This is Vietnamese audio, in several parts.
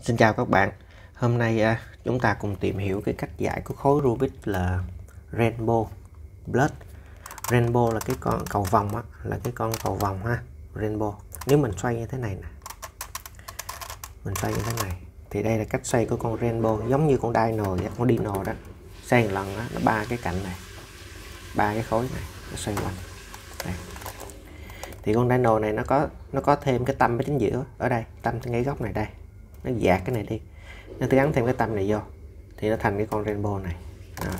Xin chào các bạn. Hôm nay à, chúng ta cùng tìm hiểu cái cách giải của khối Rubik là Rainbow Blood. Rainbow là cái con cầu vòng á, là cái con cầu vòng ha. Rainbow. Nếu mình xoay như thế này nè. Mình xoay như thế này thì đây là cách xoay của con Rainbow giống như con Dino vậy, con Dino đó. Xoay một lần đó, nó ba cái cạnh này. Ba cái khối này nó xoay quanh. Đây. Thì con Dino này nó có nó có thêm cái tâm ở chính giữa ở đây, tâm ngay góc này đây nó dạt cái này đi. Nó gắn thêm cái tâm này vô. Thì nó thành cái con rainbow này. Đó.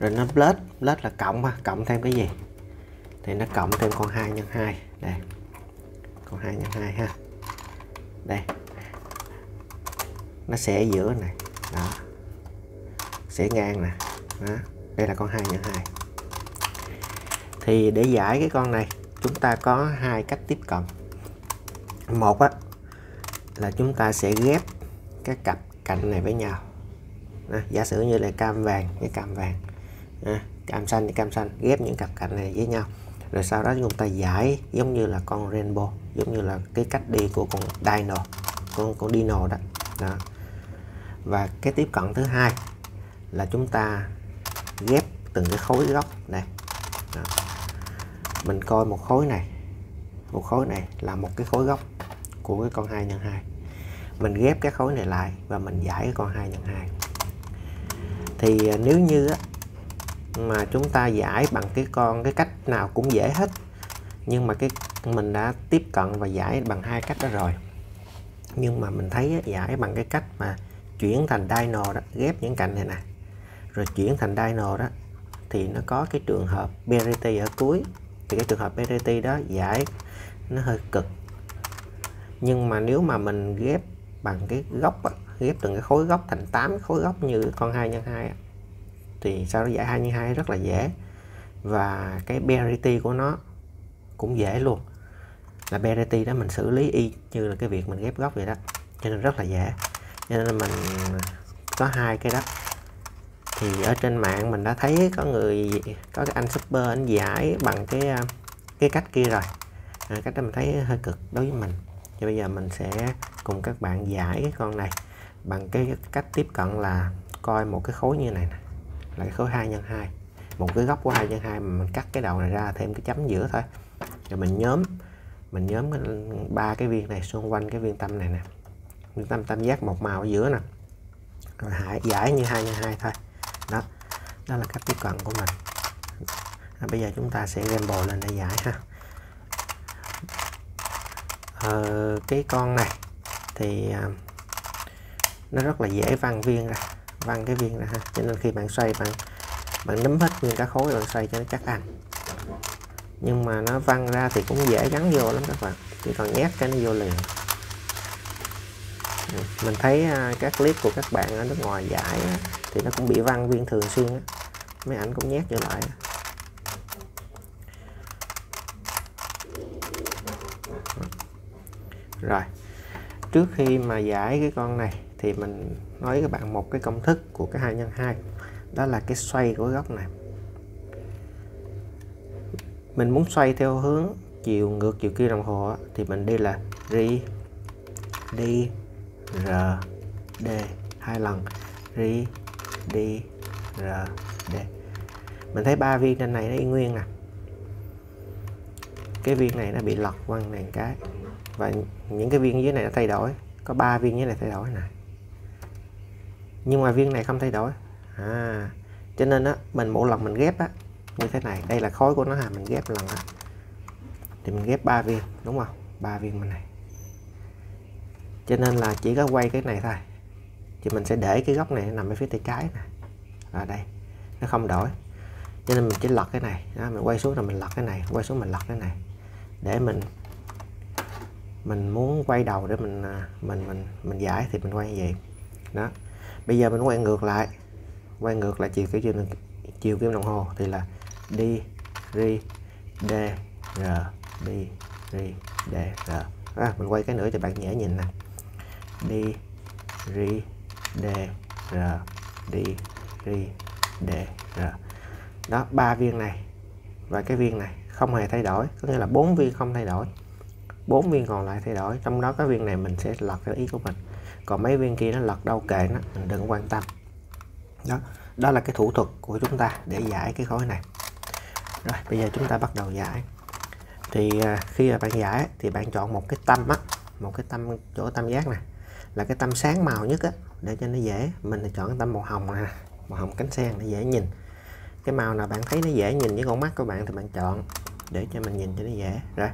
rồi nó plus plus là cộng ha cộng thêm cái gì? Thì nó cộng thêm con 2 nhân 2 đây. Con 2 nhân 2 ha. Đây. Nó sẽ giữa này. Đó. Sẽ ngang nè. Đó. đây là con 2 nhân 2 thì để giải cái con này, chúng ta có hai cách tiếp cận. Một á là chúng ta sẽ ghép các cặp cạnh này với nhau. À, giả sử như là cam vàng với cam vàng. À, cam xanh với cam xanh ghép những cặp cạnh này với nhau. Rồi sau đó chúng ta giải giống như là con rainbow giống như là cái cách đi của con dino con con dino đó, đó. và cái tiếp cận thứ hai là chúng ta ghép từng cái khối góc này. Đó. mình coi một khối này. Một khối này là một cái khối góc của cái con 2 nhân 2 mình ghép các khối này lại và mình giải cái con 2 nhân 2 thì à, nếu như mà chúng ta giải bằng cái con, cái cách nào cũng dễ hết, nhưng mà cái mình đã tiếp cận và giải bằng hai cách đó rồi. Nhưng mà mình thấy giải bằng cái cách mà chuyển thành dino đó, ghép những cạnh này nè. Rồi chuyển thành dino đó, thì nó có cái trường hợp parity ở cuối. Thì cái trường hợp parity đó giải, nó hơi cực nhưng mà nếu mà mình ghép bằng cái góc á, ghép từng cái khối góc thành 8 khối góc như con 2 nhân 2 á, thì sau đó giải 2 nhân 2 rất là dễ. Và cái parity của nó cũng dễ luôn. Là parity đó mình xử lý y như là cái việc mình ghép góc vậy đó cho nên rất là dễ. Cho nên mình có hai cái đó. Thì ở trên mạng mình đã thấy có người có cái anh super anh giải bằng cái à, cái cách kia rồi. À, cách đó mình thấy hơi cực đối với mình thì bây giờ mình sẽ cùng các bạn giải cái con này bằng cái cách tiếp cận là coi một cái khối như này nè là cái khối 2 x 2 một cái góc của 2 x 2 mà mình cắt cái đầu này ra thêm cái chấm giữa thôi. Rồi mình nhóm mình nhóm ba cái viên này xung quanh cái viên tâm này nè. Viên tâm tam giác một màu ở giữa nè. Rồi hãy giải như 2 x 2 thôi. Đó đó là cách tiếp cận của mình. À, bây giờ chúng ta sẽ game lên để giải ha ờ, cái con này thì à, nó rất là dễ văng viên ra văng cái viên ra ha. Cho nên khi bạn xoay bạn bạn nấm hết nguyên cả khối bạn xoay cho nó chắc ăn. Nhưng mà nó văng ra thì cũng dễ gắn vô lắm các bạn. Chỉ còn nhét cái nó vô liền. Mình thấy à, các clip của các bạn ở nước ngoài giải thì nó cũng bị văng viên thường xuyên á. Mấy ảnh cũng nhét vô lại rồi, trước khi mà giải cái con này thì mình nói với các bạn một cái công thức của cái 2 nhân 2 đó là cái xoay của góc này. Mình muốn xoay theo hướng chiều ngược chiều kia đồng hồ thì mình đi là ri, đi, r, d, hai lần. Ri, đi, r, d. Mình thấy ba viên trên này nó y nguyên nè. Cái viên này nó bị lật quăng này cái và những cái viên dưới này nó thay đổi. Có 3 viên dưới này thay đổi nè nhưng mà viên này không thay đổi. À, cho nên á mình mỗi lần mình ghép á như thế này đây là khối của nó hà mình ghép lần á. Thì mình ghép 3 viên đúng không? 3 viên bên này. Cho nên là chỉ có quay cái này thôi. Thì mình sẽ để cái góc này nằm ở phía tay trái nè. Ở đây nó không đổi. Cho nên mình chỉ lật cái này. Đó, mình quay xuống là mình lật cái này quay xuống mình lật cái này. Để mình mình muốn quay đầu để mình à, mình mình mình giải thì mình quay như vậy đó. Bây giờ mình quay ngược lại. Quay ngược lại chiều cái chiều chiều kim đồng hồ thì là đi ri d r đi ri d r. À, mình quay cái nữa cho bạn dễ nhìn nè. Đi ri d r đi ri d r. Đó ba viên này và cái viên này không hề thay đổi có nghĩa là bốn viên không thay đổi bốn viên còn lại thay đổi. Trong đó cái viên này mình sẽ lật theo ý của mình. Còn mấy viên kia nó lật đâu kệ nó mình đừng quan tâm. Đó đó là cái thủ thuật của chúng ta để giải cái khối này. Rồi, bây giờ chúng ta bắt đầu giải. Thì à, khi mà bạn giải thì bạn chọn một cái tâm á, một cái tâm, chỗ tam giác này là cái tâm sáng màu nhất á, để cho nó dễ. Mình thì chọn cái tâm màu hồng nè, màu hồng cánh sen để dễ nhìn. Cái màu nào bạn thấy nó dễ nhìn với con mắt của bạn thì bạn chọn để cho mình nhìn cho nó dễ. Rồi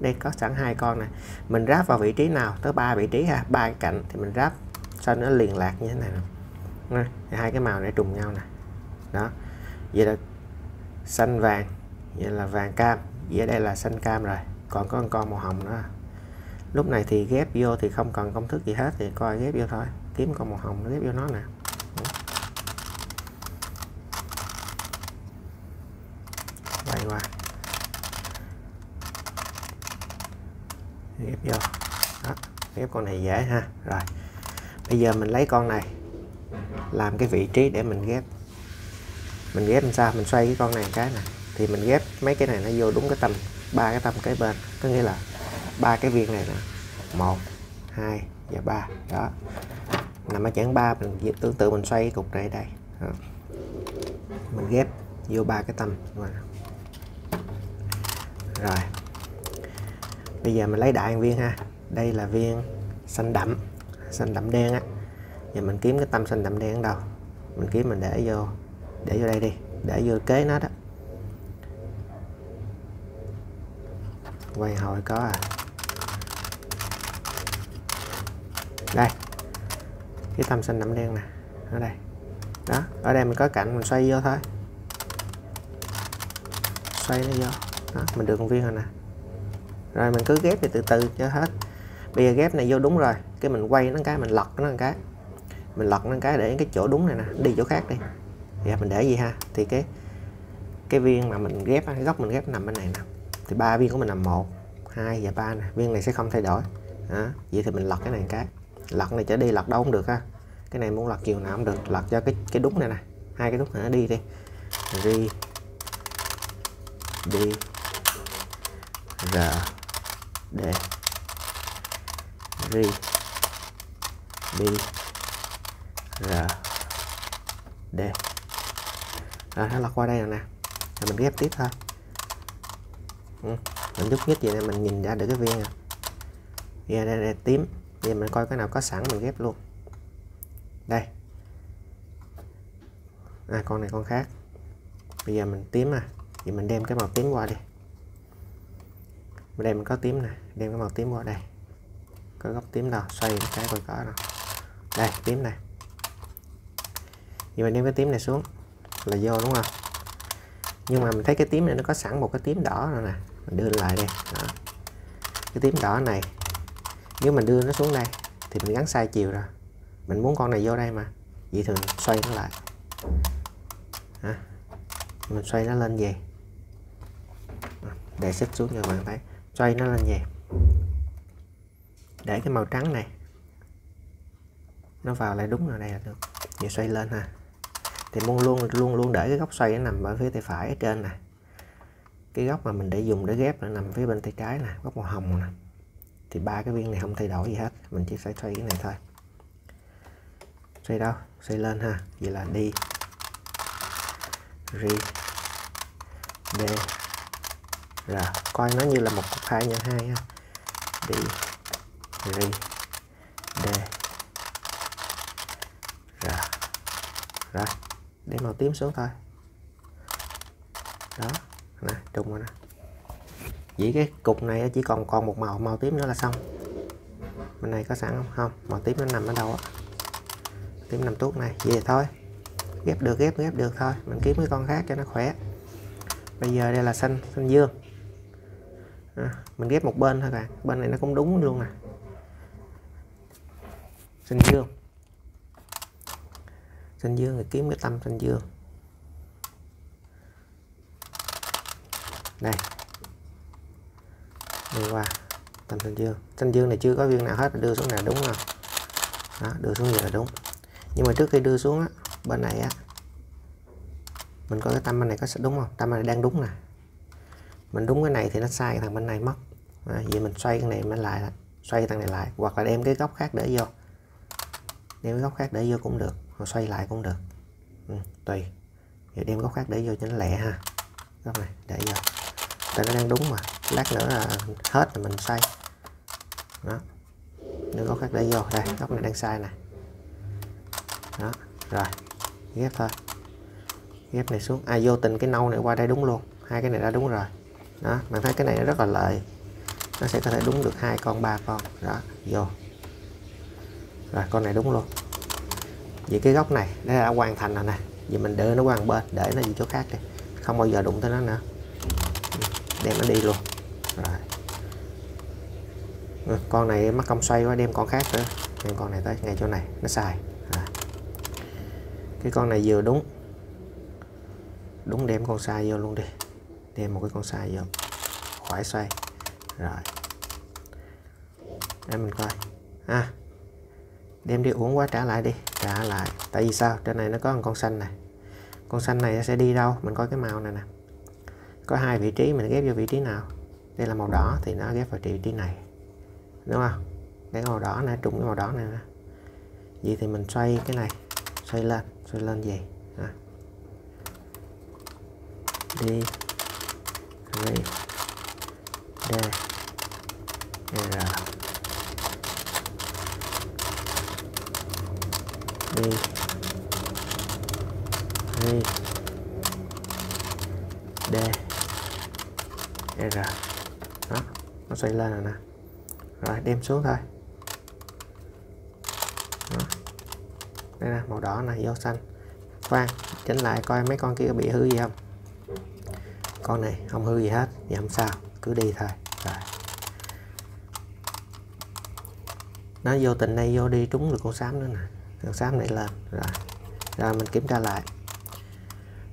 đây, có sẵn hai con này mình ráp vào vị trí nào? Tới ba vị trí ha. Ba cạnh thì mình ráp sao nó liền lạc như thế này nè. Hai cái màu này trùng nhau nè. Đó. Vậy là xanh vàng, vậy là vàng cam. Vậy đây là xanh cam rồi. Còn có con con màu hồng nữa. Lúc này thì ghép vô thì không cần công thức gì hết, thì coi ghép vô thôi. Kiếm con màu hồng ghép vô nó nè quay qua ghép vô. Đó ghép con này dễ ha. Rồi, bây giờ mình lấy con này, làm cái vị trí để mình ghép. Mình ghép làm sao? Mình xoay cái con này cái này thì mình ghép mấy cái này nó vô đúng cái tầm, ba cái tầm cái bên. Có nghĩa là ba cái viên này nè. Một, hai và ba. Đó. Nằm ở chẵn ba, mình tương tự mình xoay cái cục này đây. Đó. mình ghép vô ba cái tầm. Rồi bây giờ mình lấy đại viên ha. Đây là viên xanh đậm xanh đậm đen á. Giờ mình kiếm cái tâm xanh đậm đen ở đâu? Mình kiếm mình để vô để vô đây đi để vô kế nó đó. Quay hồi có à. Đây. Cái tâm xanh đậm đen nè ở đây. Đó ở đây mình có cạnh mình xoay vô thôi. Xoay nó vô. Đó, mình được một viên rồi nè rồi mình cứ ghép thì từ từ cho hết. Bây giờ ghép này vô đúng rồi. Cái mình quay nó cái mình lật nó cái. Mình lật nó cái để cái chỗ đúng này nè, đi chỗ khác đi. Thì mình để gì ha? Thì cái cái viên mà mình ghép cái góc mình ghép nằm bên này nè. Thì ba viên của mình nằm một, hai và ba nè. Viên này sẽ không thay đổi. Đó. vậy thì mình lật cái này cái. Lật này trở đi, lật đâu cũng được ha. Cái này muốn lật chiều nào cũng được. Lật cho cái cái đúng này nè. Hai cái đúng này nó đi đi. Đi. Đi. R d ri. Bi. R d rồi nó lật qua đây rồi nè. Rồi mình ghép tiếp thôi. Ừ. mình nhúc nhích vậy nè mình nhìn ra được cái viên à. Đây, đây, đây tím. Bây giờ mình coi cái nào có sẵn mình ghép luôn. Đây. À con này con khác. Bây giờ mình tím à. Thì mình đem cái màu tím qua đi bên đây mình có tím nè đem cái màu tím qua đây. Có góc tím nào xoay cái coi có nào đây tím này. Thì mình đem cái tím này xuống là vô đúng không? Nhưng mà mình thấy cái tím này nó có sẵn một cái tím đỏ rồi nè. Mình đưa lại đây. Đó. cái tím đỏ này nếu mình đưa nó xuống đây thì mình gắn sai chiều rồi. Mình muốn con này vô đây mà. Vậy thường xoay nó lại. À, mình xoay nó lên về để xích xuống cho bạn thấy xoay nó lên về để cái màu trắng này, nó vào lại đúng ở đây là được. Giờ xoay lên ha. Thì muốn luôn luôn luôn để cái góc xoay nó nằm ở phía tay phải ở trên nè. Cái góc mà mình để dùng để ghép nó nằm phía bên tay trái nè, góc màu hồng nè. Thì ba cái viên này không thay đổi gì hết, mình chỉ phải xoay cái này thôi. Xoay đâu? Xoay lên ha. Vậy là đi. Ri d rồi, coi nó như là một cục hai nhân hai ha. Đi, ri, d. Rồi rồi, để màu tím xuống thôi. Đó, nè, trùng rồi nè. Vậy cái cục này chỉ còn còn một màu màu tím nữa là xong. Bên này có sẵn không? Không, màu tím nó nằm ở đâu á? Tím nằm tuốt này về thôi. Ghép được, ghép ghép được thôi. Mình kiếm cái con khác cho nó khỏe. Bây giờ đây là xanh xanh dương à, mình ghép một bên thôi bạn bên này nó cũng đúng luôn nè. Sinh dương. Sinh dương thì kiếm cái tâm sinh dương. Đây. Đi qua. Tâm sinh dương. Sinh dương này chưa có viên nào hết đưa xuống này đúng rồi. đó, đưa xuống vậy là đúng. Nhưng mà trước khi đưa xuống á, bên này á mình coi cái tâm bên này có đúng không? Tâm này đang đúng nè mình đúng cái này thì nó sai cái thằng bên này mất. À, vậy mình xoay cái này mới lại xoay thằng này lại. Hoặc là đem cái góc khác để vô. Đem cái góc khác để vô cũng được hoặc xoay lại cũng được. Ừ, tùy. Vậy đem góc khác để vô cho nó lẹ ha. Góc này để vô. Tại nó đang đúng mà. Lát nữa là hết là mình xoay. Đó. Đưa góc khác để vô. Đây góc này đang sai nè. Đó rồi. Ghép thôi. Ghép này xuống. À vô tình cái nâu này qua đây đúng luôn. Hai cái này đã đúng rồi đó bạn thấy cái này nó rất là lợi nó sẽ có thể đúng được hai con ba con. Đó vô. Rồi con này đúng luôn. Vậy cái góc này nó đã hoàn thành rồi nè. Vậy mình đưa nó qua bên để nó đi chỗ khác đi. Không bao giờ đụng tới nó nữa. Đem nó đi luôn. Rồi. Ừ, con này mắc công xoay quá đem con khác nữa. Đem con này tới ngay chỗ này nó sai rồi. cái con này vừa đúng. Đúng đem con sai vô luôn đi đem một cái con sai vô. Khỏi xoay. Rồi. Để mình coi. À đem đi uống quá, trả lại đi. Trả lại. Tại vì sao? Trên này nó có một con xanh này. Con xanh này sẽ đi đâu? Mình coi cái màu này nè. Có hai vị trí, mình ghép vào vị trí nào? Đây là màu đỏ thì nó ghép vào vị trí này. Đúng không? Cái màu đỏ này, trùng cái màu đỏ này nè. Vậy thì mình xoay cái này. Xoay lên. Xoay lên gì? À. đi radar D R đi đi D đó, nó xoay lên rồi nè. Rồi, đem xuống thôi. Đó. đây nè, màu đỏ này vô xanh. Khoan, chỉnh lại coi mấy con kia bị hư gì không? Con này, không hư gì hết, thì không sao, cứ đi thôi. Rồi. Nó vô tình đây vô đi trúng được con xám nữa nè. Con xám này lên, rồi. Rồi mình kiểm tra lại.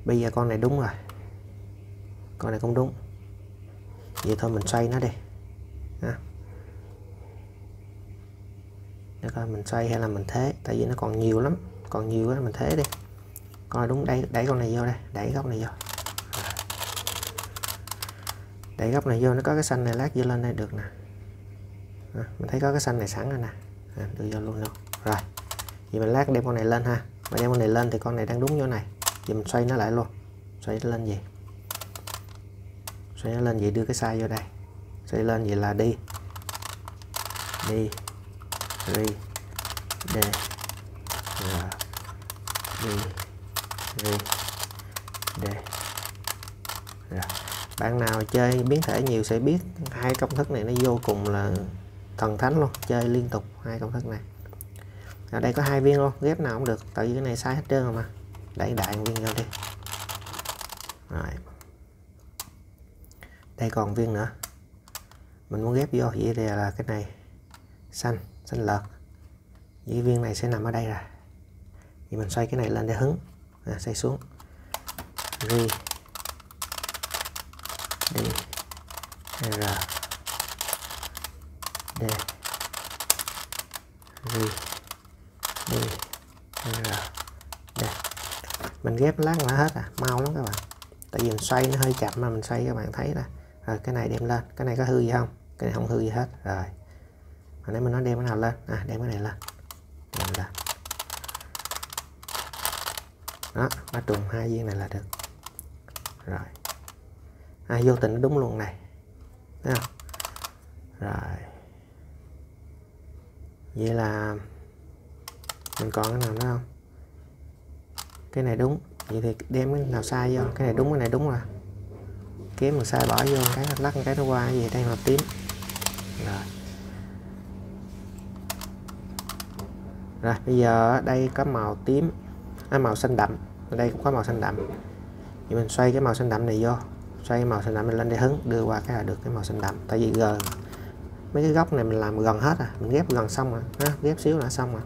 Bây giờ con này đúng rồi. Con này cũng đúng. Vậy thôi mình xoay nó đi. Ha. để coi mình xoay hay là mình thế, tại vì nó còn nhiều lắm. Còn nhiều quá, mình thế đi. Coi đúng đây đẩy con này vô đây, đẩy góc này vô đẩy góc này vô nó có cái xanh này lát vô lên đây được nè. À, mình thấy có cái xanh này sẵn rồi nè. À, đưa vô luôn luôn. Rồi vậy mình lát đem con này lên ha. Mà đem con này lên thì con này đang đúng chỗ này. Giờ mình xoay nó lại luôn. Xoay nó lên gì xoay nó lên vậy đưa cái size vô đây. Xoay lên vậy là đi. Đi. Ri. D r đi. Ri. D rồi bạn nào chơi biến thể nhiều sẽ biết hai công thức này nó vô cùng là thần thánh luôn chơi liên tục hai công thức này. Ở đây có hai viên luôn ghép nào cũng được tại vì cái này sai hết trơn rồi mà. Đẩy đại viên vô đi. Rồi. Đây còn viên nữa. Mình muốn ghép vô vậy thì là cái này. Xanh xanh lợt. Với viên này sẽ nằm ở đây rồi. Thì mình xoay cái này lên để hứng. À, xoay xuống. Ghi D R D V D R D mình ghép lát là hết à. Mau lắm các bạn. Tại vì mình xoay nó hơi chậm mà mình xoay các bạn thấy ra rồi cái này đem lên. Cái này có hư gì không? Cái này không hư gì hết. Rồi. Hồi nãy mình nói đem cái nào lên? À đem cái này lên. Đem lên. Đó nó trùng hai viên này là được. Rồi. À, vô tình nó đúng luôn này. Thấy không? rồi. Vậy là mình còn cái nào nữa không? Cái này đúng. Vậy thì đem cái nào sai vô? Cái này đúng cái này đúng rồi. Kiếm mình sai bỏ vô cái lắc cái nó qua gì đây màu tím. Rồi. Rồi bây giờ đây có màu tím à, màu xanh đậm. Ở đây cũng có màu xanh đậm. Thì mình xoay cái màu xanh đậm này vô xoay màu xanh đậm lên để hứng đưa qua cái là được cái màu xanh đậm. Tại vì gần mấy cái góc này mình làm gần hết à mình ghép gần xong rồi à, ghép xíu là xong rồi.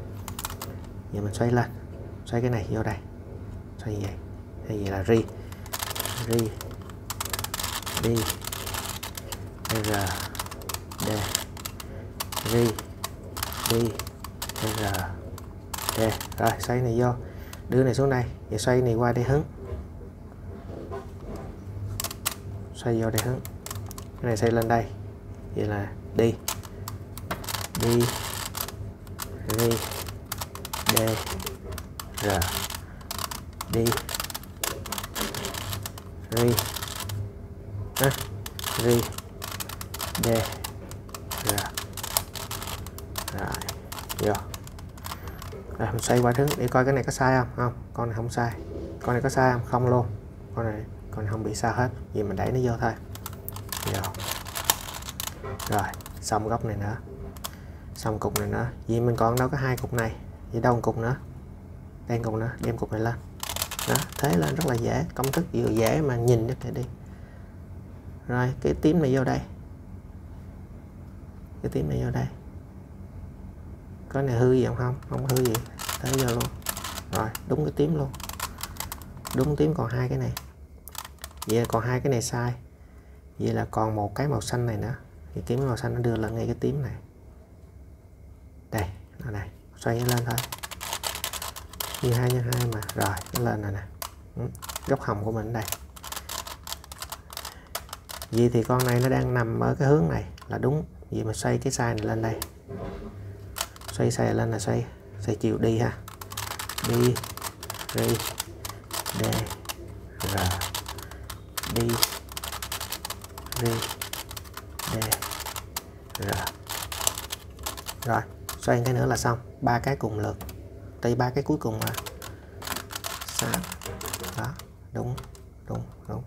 Giờ mình xoay lên xoay cái này vô đây xoay như vậy hay vậy là ri ri đi r d ri đi r d. Rồi xoay này vô đưa này xuống đây và xoay này qua đây hứng. Xoay vô đây hướng cái này xoay lên đây. Vậy là đi. Đi. Ri d. R. Đi. Ri. À, ri. D. R. Rồi. Vô. Rồi mình xoay qua thứ để coi cái này có sai không? Không con này không sai. Con này có sai không? Không luôn. Con này còn không bị sao hết vì mình đẩy nó vô thôi. Rồi, rồi xong góc này nữa. Xong cục này nữa. Vì mình còn đâu có hai cục này. Vậy đâu một cục nữa. Đem cục nữa đem cục này lên. Đó thế lên rất là dễ. Công thức vừa dễ mà nhìn được đi. Rồi cái tím này vô đây. Cái tím này vô đây. Có này hư gì không? Không không hư gì. Thế vô luôn. Rồi đúng cái tím luôn. Đúng tím còn hai cái này vậy còn hai cái này sai. Vậy là còn một cái màu xanh này nữa. Thì kiếm màu xanh nó đưa lên ngay cái tím này. Đây, nó này xoay lên thôi. Như hai nhân hai mà. Rồi, nó lên rồi nè. Ừ, góc hồng của mình đây. Vì thì con này nó đang nằm ở cái hướng này là đúng. Vì mà xoay cái sai này lên đây. Xoay xoay lên là xoay xoay chiều đi ha. Đi đi d r đi đi d r rồi xoay cái nữa là xong. Ba cái cùng lượt. Tay ba cái cuối cùng là sát đó. Đúng. Đúng. Đúng.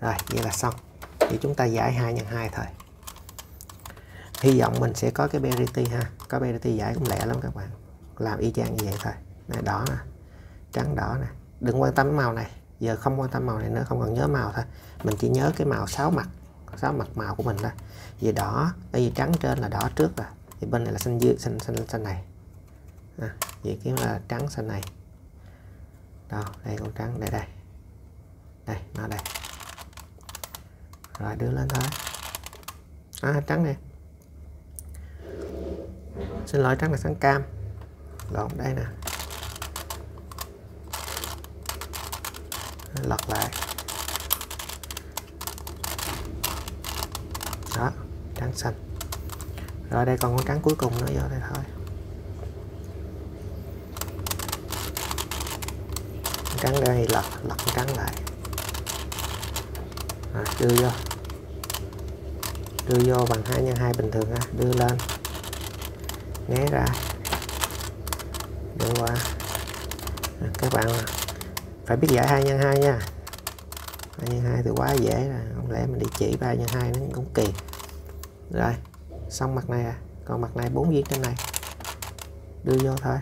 Rồi, vậy là xong. Thì chúng ta giải 2 nhân 2 thôi. Hy vọng mình sẽ có cái parity ha. Có parity giải cũng lẹ lắm các bạn. Làm y chang như vậy thôi. Này, đỏ nè. Trắng đỏ nè. Đừng quan tâm màu này. Giờ không quan tâm màu này nữa, không cần nhớ màu thôi. Mình chỉ nhớ cái màu sáu mặt. Sáu mặt màu của mình thôi. Vì đỏ tại vì trắng trên là đỏ trước rồi thì bên này là xanh dưới xanh xanh xanh này. À, vậy kiếm là trắng xanh này. Đâu đây con trắng đây đây. Đây nó đây. Rồi đưa lên thôi. À, trắng này. Xin lỗi trắng là sáng cam. Lộn đây nè. Lật lại. Đó trắng xanh rồi đây còn con trắng cuối cùng nữa vô đây thôi. Trắng đây lật lật con trắng lại. Rồi, đưa vô. Đưa vô bằng 2 nhân 2 bình thường ha đưa lên. Né ra. Đưa qua. À, các bạn phải biết giải 2 nhân 2 nha. 2 nhân 2 thì quá dễ rồi không lẽ mình đi chỉ 3 nhân 2 nó cũng kỳ. Rồi xong mặt này à? Còn mặt này bốn viên trên này. Đưa vô thôi.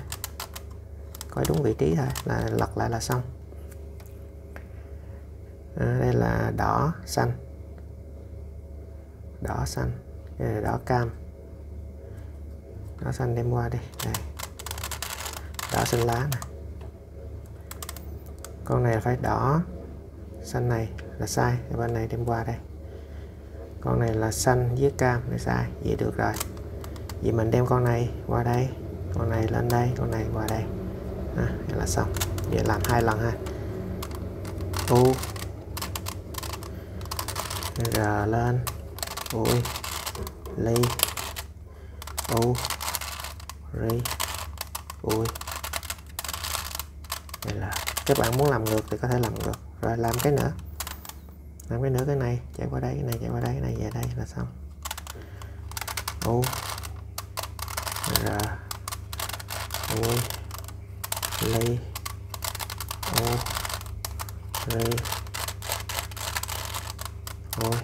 Coi đúng vị trí thôi là lật lại là xong. À, đây là đỏ xanh. Đỏ xanh. Đây là đỏ cam. Đỏ xanh đem qua đi. Đây. Đỏ xanh lá nè. Con này phải đỏ. Xanh này là sai. Bên này đem qua đây con này là xanh với cam là sai. Vậy được rồi. Vậy mình đem con này qua đây. Con này lên đây con này qua đây. À, vậy là xong. Vậy làm hai lần ha. U. R lên. Ui ly u. Ri. Ui đây là các bạn muốn làm ngược thì có thể làm ngược. Rồi làm cái nữa làm cái nữa cái này chạy qua đây, cái này chạy qua đây, cái này về đây là xong. U r ui ly. U ri ui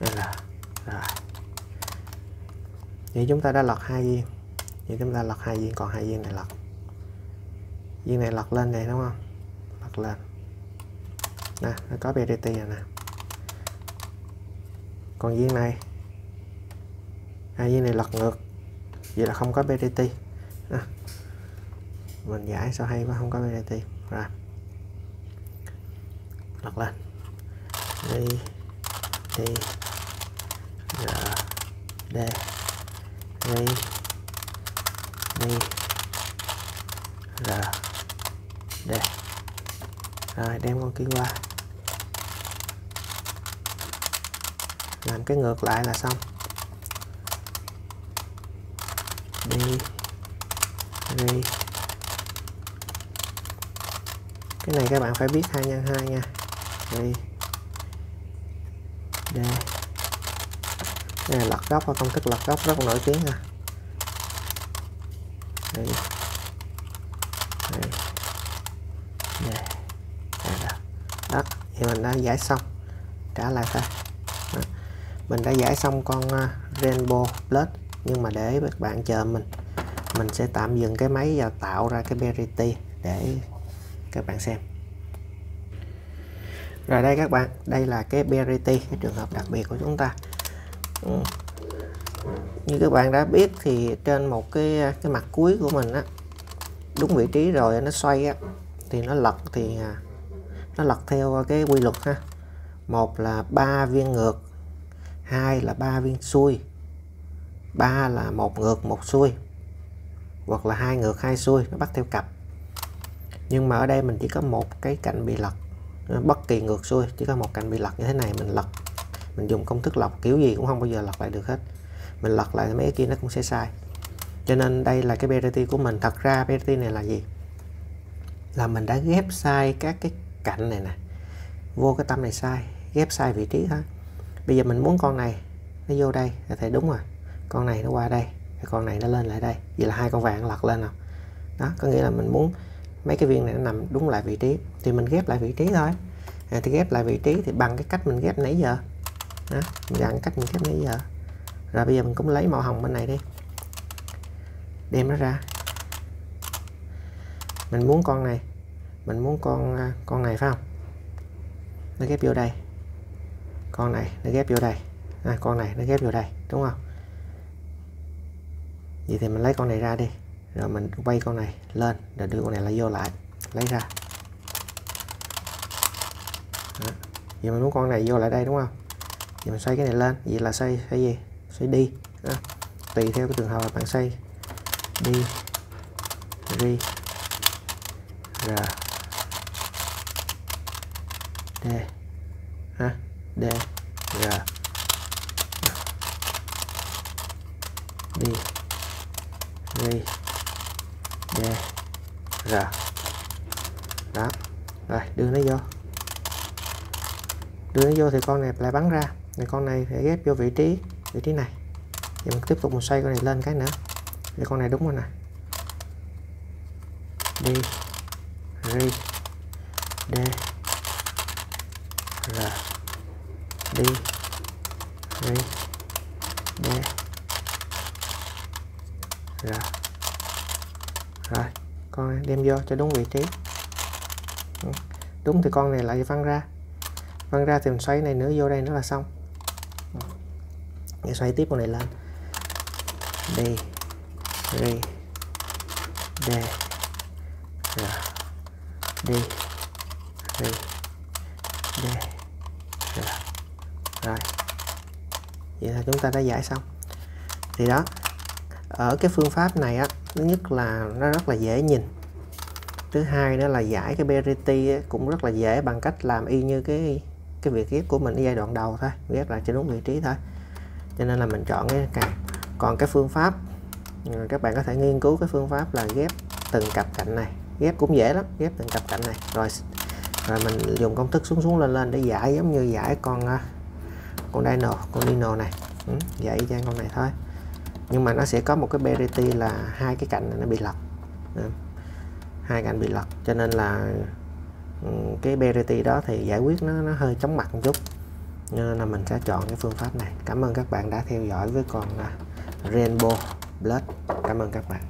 đây là rồi. Vậy chúng ta đã lật hai viên. Vậy chúng ta lật hai viên, còn hai viên này lật viên này lật lên này, đúng không? Lật lên nè nó có BDT rồi nè. Còn viên này. Hai viên này lật ngược. Vậy là không có BDT à, mình giải sao hay quá không có BDT rồi. Lật lên. Đi đi d đi đi r rồi, đem con kia qua. Làm cái ngược lại là xong. Đi. Đi. Cái này các bạn phải biết hai nhân hai nha. Đi. Đây đây là lật góc công thức lật góc rất nổi tiếng ha đây đây đây đây đó. đó thì mình đã giải xong. Trả lại thôi. Đó. mình đã giải xong con à, rainbow blood. Nhưng mà để các bạn chờ mình. Mình sẽ tạm dừng cái máy và tạo ra cái Berity để các bạn xem. Rồi đây các bạn. Đây là cái Berity cái trường hợp đặc biệt của chúng ta. Ừ. như các bạn đã biết thì trên một cái à, cái mặt cuối của mình á, đúng vị trí rồi, nó xoay á, thì nó lật thì à, nó lật theo cái quy luật ha. Một là ba viên ngược, hai là ba viên xuôi, ba là một ngược, một xuôi, hoặc là hai ngược, hai xuôi, nó bắt theo cặp. Nhưng mà ở đây mình chỉ có một cái cạnh bị lật ờ, bất kỳ ngược xuôi, chỉ có một cạnh bị lật như thế này, mình lật, mình dùng công thức lọc, kiểu gì cũng không bao giờ lật lại được hết. Mình lật lại mấy cái kia nó cũng sẽ sai. Cho nên đây là cái BRT của mình. Thật ra BRT này là gì? Là mình đã ghép sai các cái cạnh này nè. Vô cái tâm này sai ghép sai vị trí thôi bây giờ mình muốn con này nó vô đây là thấy đúng rồi. Con này nó qua đây con này nó lên lại đây. Vậy là hai con vàng lật lên nào đó có nghĩa là mình muốn mấy cái viên này nó nằm đúng lại vị trí. Thì mình ghép lại vị trí thôi. À, thì ghép lại vị trí thì bằng cái cách mình ghép nãy giờ. Đó, mình bằng cách mình ghép nãy giờ. Rồi bây giờ mình cũng lấy màu hồng bên này đi. Đem nó ra. Mình muốn con này mình muốn con à, con này phải không? Nó ghép vô đây. Con này nó ghép vô đây. À, con này nó ghép vô đây đúng không? Vậy thì mình lấy con này ra đi. Rồi mình quay con này lên rồi đưa con này lại vô lại. Lấy ra. Đó. vậy mình muốn con này vô lại đây đúng không? Vậy mình xoay cái này lên. Vậy là xoay xoay gì? Xoay đi. Đó. tùy theo cái trường hợp bạn xoay đi đi r d ha d G đi. Đi. D R đó rồi, đưa nó vô. Đưa nó vô thì con này lại bắn ra. Thì con này sẽ ghép vô vị trí vị trí này. Thì mình tiếp tục mình xoay con này lên cái nữa. Thì con này đúng rồi nè. Đi. Ri d r đi ri d r rồi con đem vô cho đúng vị trí. Ừ. Đúng thì con này lại văng ra. Văng ra thì mình xoay này nữa, vô đây nữa là xong. Ừ. Để xoay tiếp con này lên. Đi đi d, r đi đi d, r. Rồi. Vậy là chúng ta đã giải xong. Thì đó, ở cái phương pháp này á, thứ nhất là nó rất là dễ nhìn thứ hai đó là giải cái BRT cũng rất là dễ bằng cách làm y như cái cái việc ghép của mình ở giai đoạn đầu thôi ghép lại cho đúng vị trí thôi. Cho nên là mình chọn cái cặp còn cái phương pháp ừ, các bạn có thể nghiên cứu cái phương pháp là ghép từng cặp cạnh này. Ghép cũng dễ lắm ghép từng cặp cạnh này. Rồi rồi mình dùng công thức xuống xuống lên lên để giải giống như giải con à, con dino con dino này. Ừ, giải cho con này thôi. Nhưng mà nó sẽ có một cái berity là hai cái cạnh nó bị lật hai cạnh bị lật. Cho nên là ừ, cái BRT đó thì giải quyết nó nó hơi chóng mặt một chút. Nên là mình sẽ chọn cái phương pháp này. Cảm ơn các bạn đã theo dõi với con à, Rainbow Blood. Cảm ơn các bạn.